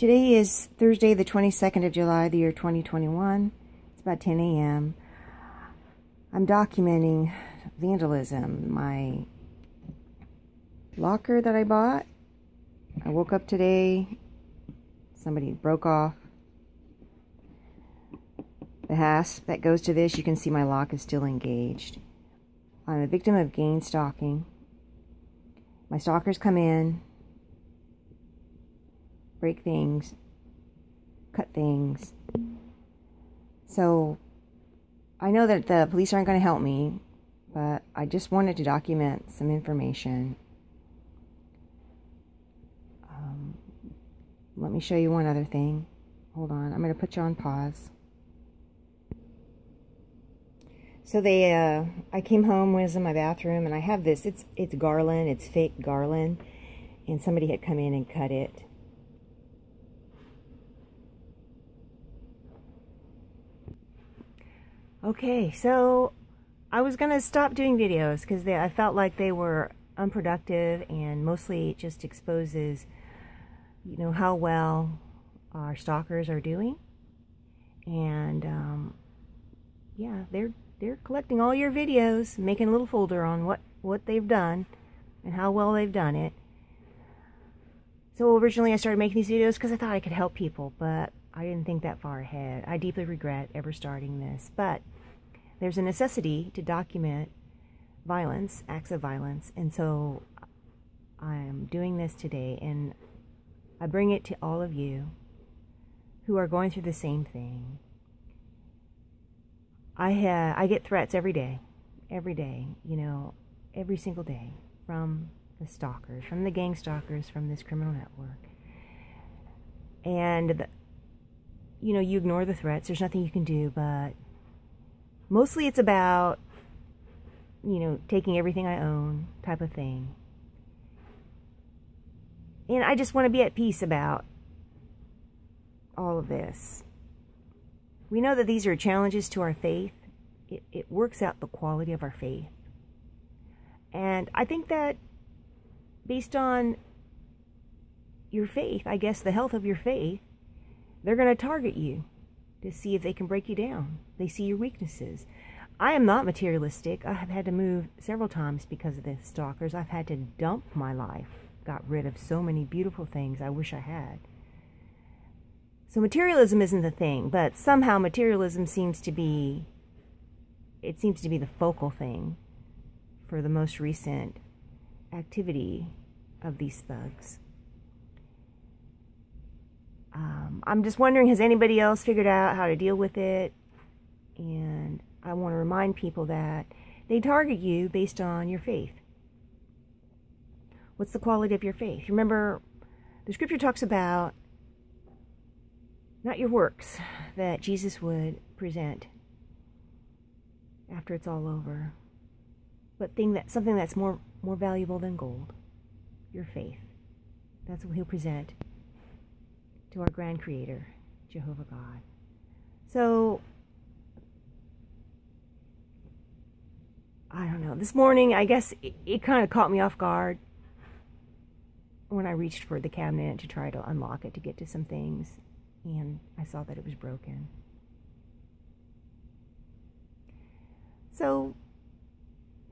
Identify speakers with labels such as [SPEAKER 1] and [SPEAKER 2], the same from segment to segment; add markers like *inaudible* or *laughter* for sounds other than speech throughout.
[SPEAKER 1] Today is Thursday, the 22nd of July, the year 2021. It's about 10 a.m. I'm documenting vandalism. My locker that I bought, I woke up today, somebody broke off the hasp that goes to this. You can see my lock is still engaged. I'm a victim of gang stalking. My stalkers come in, break things, cut things. So I know that the police aren't going to help me, but I just wanted to document some information. Um, let me show you one other thing. Hold on, I'm going to put you on pause. So they, uh, I came home, was in my bathroom, and I have this. It's it's garland. It's fake garland, and somebody had come in and cut it. Okay, so I was gonna stop doing videos because I felt like they were unproductive and mostly it just exposes, you know, how well our stalkers are doing. And um, yeah, they're they're collecting all your videos, making a little folder on what what they've done and how well they've done it. So originally I started making these videos because I thought I could help people, but I didn't think that far ahead. I deeply regret ever starting this, but there's a necessity to document violence, acts of violence, and so I'm doing this today, and I bring it to all of you who are going through the same thing. I have I get threats every day, every day, you know, every single day from the stalkers, from the gang stalkers, from this criminal network. And the, you know, you ignore the threats. There's nothing you can do, but mostly it's about, you know, taking everything I own type of thing. And I just want to be at peace about all of this. We know that these are challenges to our faith. It, it works out the quality of our faith. And I think that based on your faith, I guess the health of your faith, they're going to target you to see if they can break you down. They see your weaknesses. I am not materialistic. I have had to move several times because of the stalkers. I've had to dump my life, got rid of so many beautiful things I wish I had. So materialism isn't the thing, but somehow materialism seems to be it seems to be the focal thing for the most recent activity of these thugs. Um, I'm just wondering, has anybody else figured out how to deal with it? And I want to remind people that they target you based on your faith. What's the quality of your faith? Remember, the scripture talks about not your works that Jesus would present after it's all over, but thing that something that's more more valuable than gold, your faith. That's what he'll present to our grand creator, Jehovah God. So, I don't know. This morning, I guess it, it kind of caught me off guard when I reached for the cabinet to try to unlock it to get to some things, and I saw that it was broken. So,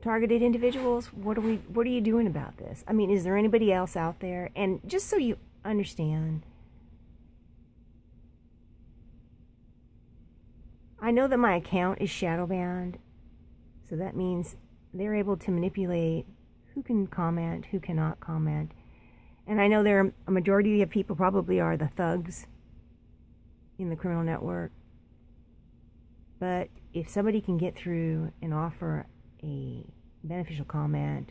[SPEAKER 1] targeted individuals, what are we what are you doing about this? I mean, is there anybody else out there? And just so you understand, I know that my account is shadow banned, so that means they're able to manipulate who can comment, who cannot comment. And I know there are a majority of people probably are the thugs in the criminal network. But if somebody can get through and offer a beneficial comment,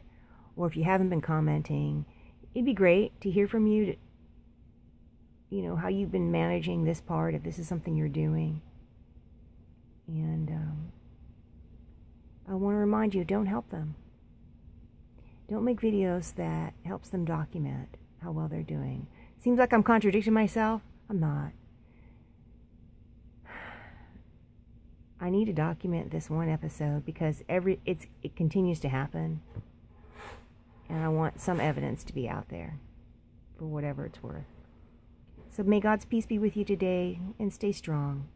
[SPEAKER 1] or if you haven't been commenting, it'd be great to hear from you, to, you know, how you've been managing this part, if this is something you're doing. And um, I want to remind you, don't help them. Don't make videos that helps them document how well they're doing. Seems like I'm contradicting myself. I'm not. *sighs* I need to document this one episode because every it's it continues to happen. And I want some evidence to be out there for whatever it's worth. So may God's peace be with you today and stay strong.